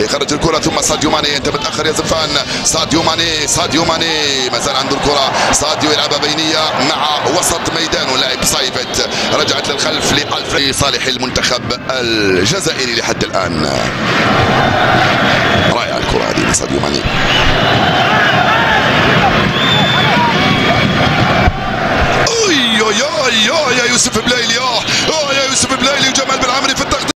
يخرج الكرة ثم ساديو ماني. انت متاخر يا زفان ساديو ماني ساديو ماني. ما زال عنده الكرة. ساديو يلعبها بينية مع وسط ميدانه. لاعب صايفت رجعت للخلف لالفريد صالح المنتخب الجزائري لحد الآن. رائعه الكرة هذه من ساديو ماني. أوي أوي أوي يا يوسف بلايلي